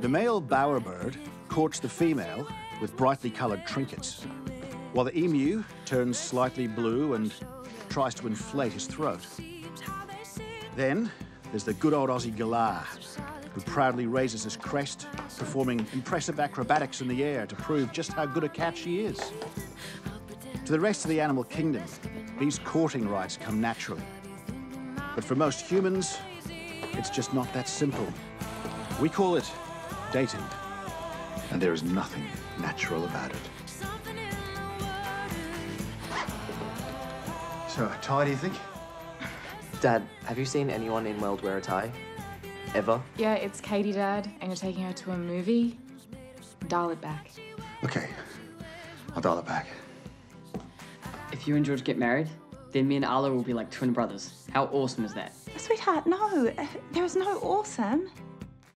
The male bowerbird courts the female with brightly coloured trinkets, while the emu turns slightly blue and tries to inflate his throat. Then there's the good old Aussie galah, who proudly raises his crest, performing impressive acrobatics in the air to prove just how good a cat she is. To the rest of the animal kingdom, these courting rites come naturally. But for most humans, it's just not that simple. We call it dating. And there is nothing natural about it. So, a tie, do you think? Dad, have you seen anyone in Weld wear a tie? Ever? Yeah, it's Katie, Dad, and you're taking her to a movie. Dial it back. Okay, I'll dial it back. If you and George get married, then me and Arlo will be like twin brothers. How awesome is that? Sweetheart, no. There is no awesome.